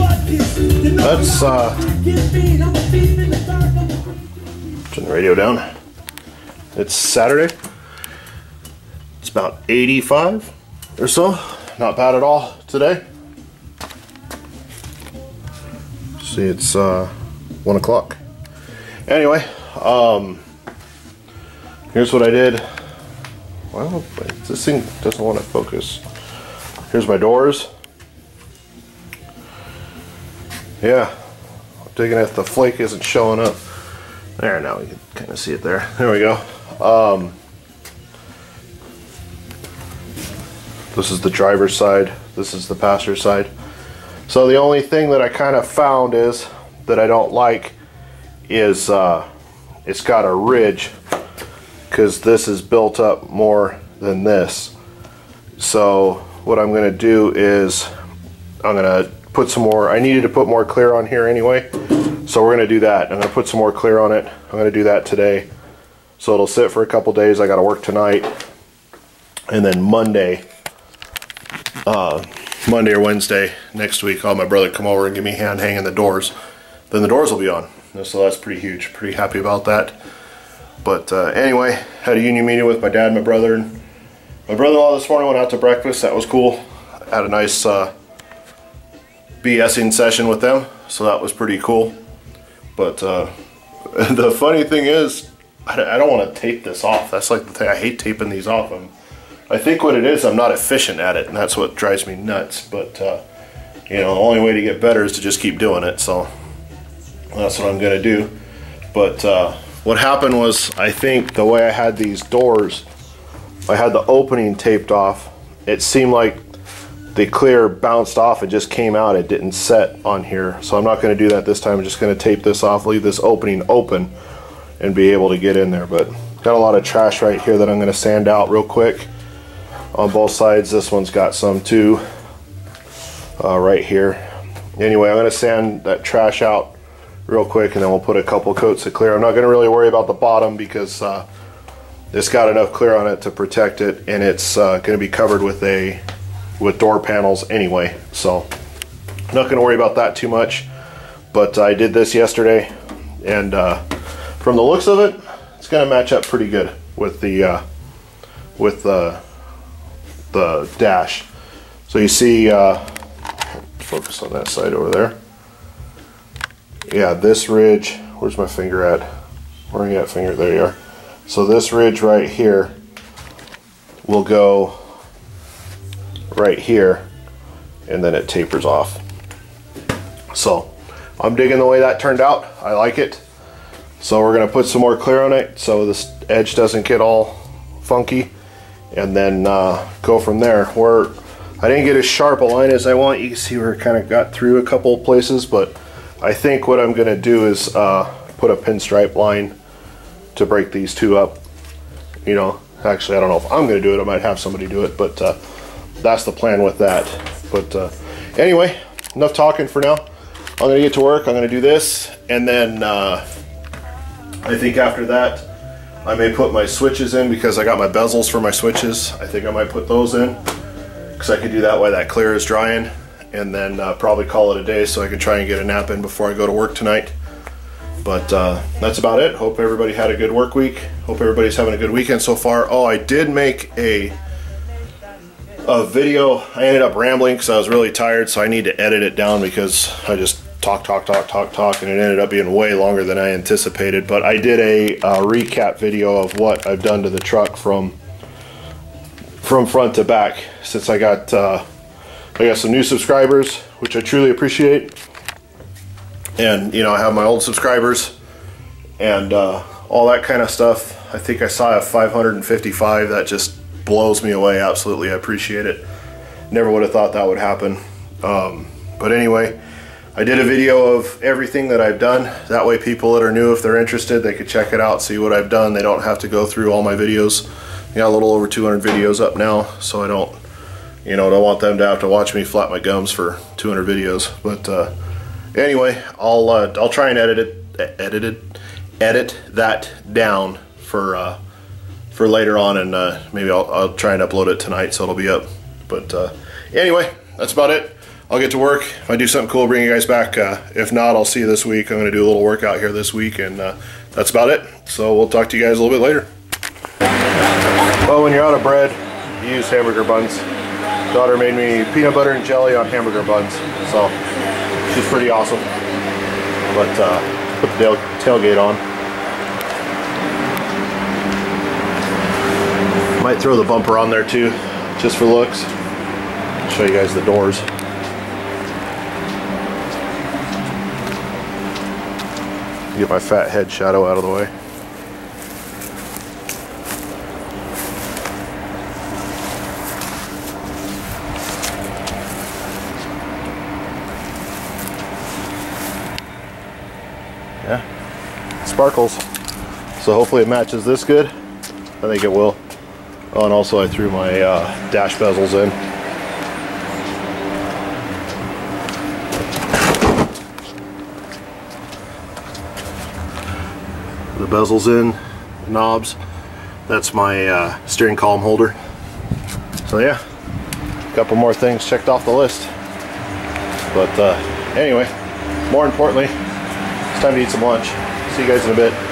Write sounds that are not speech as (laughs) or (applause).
Let's uh, turn the radio down. It's Saturday. It's about 85 or so. Not bad at all today. See, it's uh, one o'clock. Anyway, um, here's what I did. Well, this thing doesn't want to focus. Here's my doors. Yeah, I'm digging if the flake isn't showing up. There, now we can kind of see it there. There we go. Um, this is the driver's side. This is the passenger side. So the only thing that I kind of found is that I don't like is uh, it's got a ridge because this is built up more than this. So what I'm going to do is I'm going to put some more, I needed to put more clear on here anyway. So we're gonna do that. I'm gonna put some more clear on it. I'm gonna do that today. So it'll sit for a couple days. I gotta work tonight. And then Monday, uh, Monday or Wednesday next week, I'll have my brother come over and give me a hand hanging the doors. Then the doors will be on. So that's pretty huge. Pretty happy about that. But uh, anyway, had a union meeting with my dad, my brother, and my brother-in-law this morning. Went out to breakfast. That was cool. Had a nice uh, BSing session with them, so that was pretty cool. But uh, (laughs) the funny thing is, I, don't want to tape this off. That's like the thing. I hate taping these off. I'm, I think what it is, I'm not efficient at it, and that's what drives me nuts. But uh, you know, the only way to get better is to just keep doing it. So that's what I'm gonna do. But uh, what happened was, I think the way I had these doors, I had the opening taped off. It seemed like the clear bounced off, it just came out, it didn't set on here. So I'm not gonna do that this time, I'm just gonna tape this off, leave this opening open and be able to get in there. But got a lot of trash right here that I'm gonna sand out real quick on both sides. This one's got some too, uh, right here. Anyway, I'm gonna sand that trash out real quick and then we'll put a couple coats of clear. I'm not gonna really worry about the bottom because uh, it's got enough clear on it to protect it and it's uh, gonna be covered with a with door panels anyway. So not going to worry about that too much. But I did this yesterday, and uh, from the looks of it, it's going to match up pretty good with the uh, with the the dash. So you see, uh, focus on that side over there. Yeah, this ridge. Where's my finger at? Where are you at, finger? There you are. So this ridge right here will go right here and then it tapers off. So I'm digging the way that turned out. I like it. So we're gonna put some more clear on it so this edge doesn't get all funky and then uh, go from there. Where I didn't get as sharp a line as I want. You can see where it kind of got through a couple places, but I think what I'm gonna do is uh, put a pinstripe line to break these two up. You know, actually I don't know if I'm gonna do it. I might have somebody do it, but uh, that's the plan with that. But uh, anyway, enough talking for now. I'm gonna get to work. I'm gonna do this, and then uh, I think after that, I may put my switches in because I got my bezels for my switches. I think I might put those in because I could do that while that clear is drying, and then uh, probably call it a day so I can try and get a nap in before I go to work tonight. But uh, that's about it. Hope everybody had a good work week. Hope everybody's having a good weekend so far. Oh, I did make a a video. I ended up rambling because I was really tired, so I need to edit it down because I just talk, talk, talk, talk, talk, and it ended up being way longer than I anticipated. But I did a, a recap video of what I've done to the truck from from front to back since I got uh, I got some new subscribers, which I truly appreciate. And you know, I have my old subscribers and uh, all that kind of stuff. I think I saw a 555 that just blows me away absolutely. I appreciate it. Never would have thought that would happen. Um, but anyway, I did a video of everything that I've done. That way people that are new, if they're interested, they could check it out, see what I've done. They don't have to go through all my videos. I got a little over 200 videos up now, so I don't, you know, don't want them to have to watch me flap my gums for 200 videos. But uh, anyway, I'll uh, I'll try and edit it, edit it, edit that down for uh, for later on, and uh, maybe I'll, I'll, try and upload it tonight so it'll be up. But uh, anyway, that's about it. I'll get to work. If I do something cool, bring you guys back. Uh, if not, I'll see you this week. I'm going to do a little workout here this week, and uh, that's about it. So we'll talk to you guys a little bit later. Well, when you're out of bread, you use hamburger buns. Daughter made me peanut butter and jelly on hamburger buns, so she's pretty awesome. But uh, put the tailgate on. Might throw the bumper on there too, just for looks. Show you guys the doors. Get my fat head shadow out of the way. Yeah, sparkles. So hopefully it matches this good. I think it will. Oh, and also I threw my uh, dash bezels in. the bezels in, the knobs. That's my uh, steering column holder. So yeah, a couple more things checked off the list. But uh, anyway, more importantly, it's time to eat some lunch. See you guys in a bit.